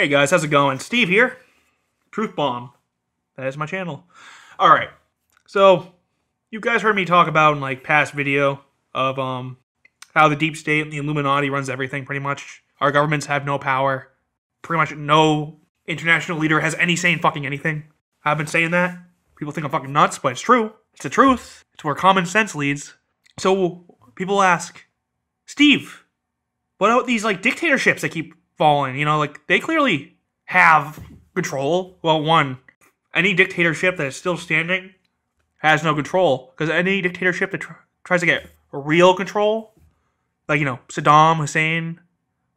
Hey guys, how's it going? Steve here. Truth Bomb. That is my channel. All right. So, you guys heard me talk about in like past video of um how the deep state and the Illuminati runs everything pretty much. Our governments have no power. Pretty much no international leader has any say in fucking anything. I've been saying that. People think I'm fucking nuts, but it's true. It's the truth. It's where common sense leads. So people ask, Steve, what about these like dictatorships that keep falling? You know, like they clearly have control. Well, one, any dictatorship that is still standing has no control because any dictatorship that tr- tries to get real control, like you know Saddam Hussein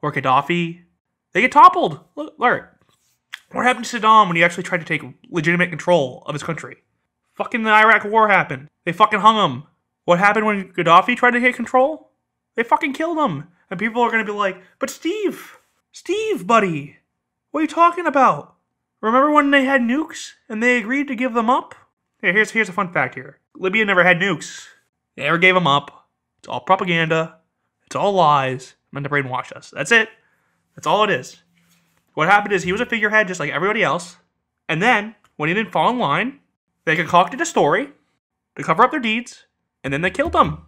or Gaddafi, they get toppled. Look, look, what happened to Saddam when he actually tried to take legitimate control of his country? Fucking the Iraq War happened. They fucking hung him. What happened when Gaddafi tried to take control? They fucking killed him. And people are gonna be like, but Steve, Steve, buddy, what are you talking about? Remember when they had nukes and they agreed to give them up? Here, here's here's a fun fact here. Libya never had nukes. They never gave them up. It's all propaganda. It's all lies. Meant to brainwash us. That's it. That's all it is. What happened is he was a figurehead just like everybody else. And then, when he didn't fall in line, they concocted a story to cover up their deeds, and then they killed him.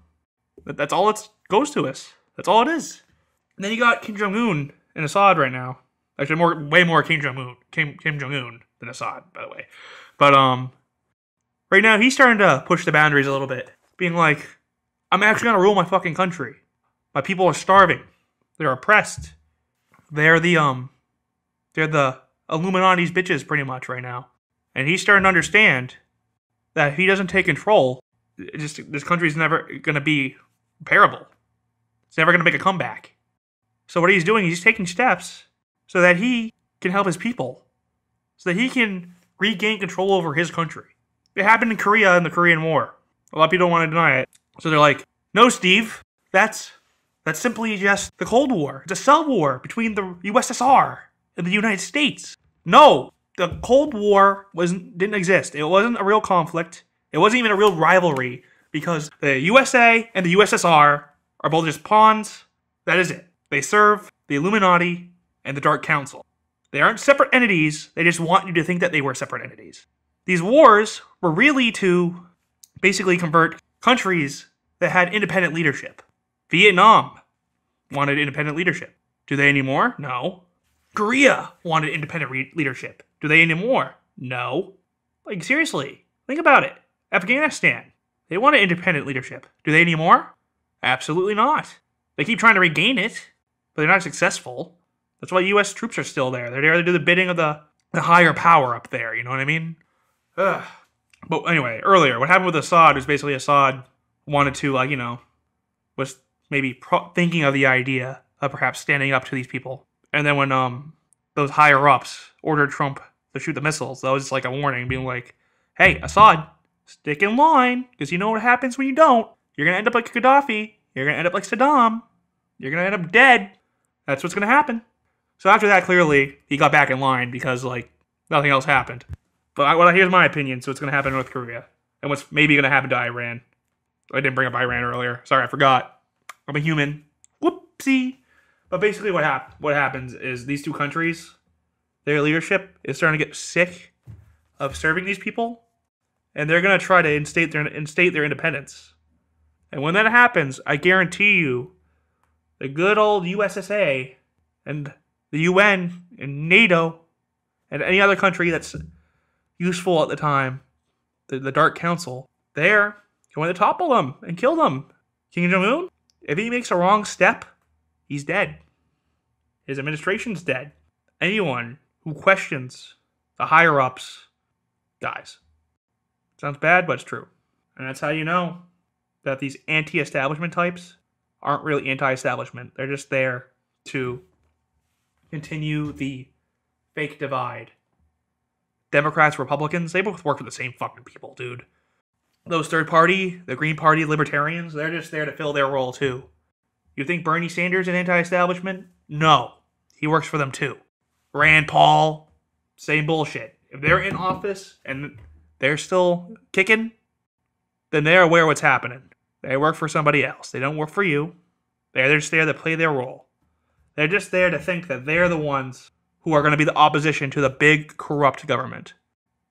That's all it goes to us. That's all it is. And then you got Kim Jong Un and Assad right now. Actually, more, way more Kim Jong Un, Kim, Kim Jong Un than Assad, by the way. But um, right now he's starting to push the boundaries a little bit, being like, "I'm actually gonna rule my fucking country. My people are starving. They're oppressed. They're the um, they're the Illuminati's bitches pretty much right now." And he's starting to understand that if he doesn't take control, just this country's never gonna be repairable. It's never gonna make a comeback. So what he's doing, he's taking steps so that he can help his people, so that he can regain control over his country. It happened in Korea in the Korean War. A lot of people don't want to deny it. So they're like, "No, Steve, that's that's simply just the Cold War. It's a cell war between the USSR and the United States." No, the Cold War was didn't exist. It wasn't a real conflict. It wasn't even a real rivalry because the USA and the USSR are both just pawns. That is it. They serve the Illuminati and the Dark Council. They aren't separate entities. They just want you to think that they were separate entities. These wars were really to basically convert countries that had independent leadership. Vietnam wanted independent leadership. Do they anymore? No. Korea wanted independent re- leadership. Do they anymore? No. Like, seriously, think about it. Afghanistan, they wanted independent leadership. Do they anymore? Absolutely not. They keep trying to regain it, but they're not successful. That's why U.S. troops are still there. They're there to do the bidding of the, the higher power up there. You know what I mean? Ugh. But anyway, earlier, what happened with Assad was basically Assad wanted to, like, you know, was maybe pro- thinking of the idea of perhaps standing up to these people. And then when um those higher ups ordered Trump to shoot the missiles, that was just like a warning, being like, "Hey, Assad, stick in line, because you know what happens when you don't. You're gonna end up like Gaddafi. You're gonna end up like Saddam. You're gonna end up dead. That's what's gonna happen." So after that, clearly he got back in line because like nothing else happened. But I, well, here's my opinion. So it's gonna happen in North Korea, and what's maybe gonna happen to Iran. I didn't bring up Iran earlier. Sorry, I forgot. I'm a human. Whoopsie. But basically, what hap- what happens is these two countries, their leadership is starting to get sick of serving these people, and they're gonna try to instate their instate their independence. And when that happens, I guarantee you, the good old USSA and the UN and NATO and any other country that's useful at the time, the, the Dark Council, they're going to topple them and kill them. Kim Jong Un, if he makes a wrong step, he's dead. His administration's dead. Anyone who questions the higher ups dies. Sounds bad, but it's true. And that's how you know that these anti establishment types aren't really anti establishment. They're just there to continue the fake divide. Democrats, Republicans, they both work for the same fucking people, dude. Those third party, the Green Party, Libertarians, they're just there to fill their role too. You think Bernie Sanders is anti-establishment? No, he works for them too. Rand Paul, same bullshit. If they're in office and they're still kicking, then they're aware what's happening. They work for somebody else. They don't work for you. They're just there to play their role. They're just there to think that they're the ones who are going to be the opposition to the big corrupt government.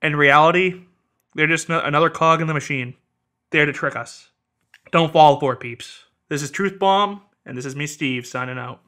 In reality, they're just another cog in the machine, there to trick us. Don't fall for it, peeps. This is Truth Bomb, and this is me, Steve, signing out.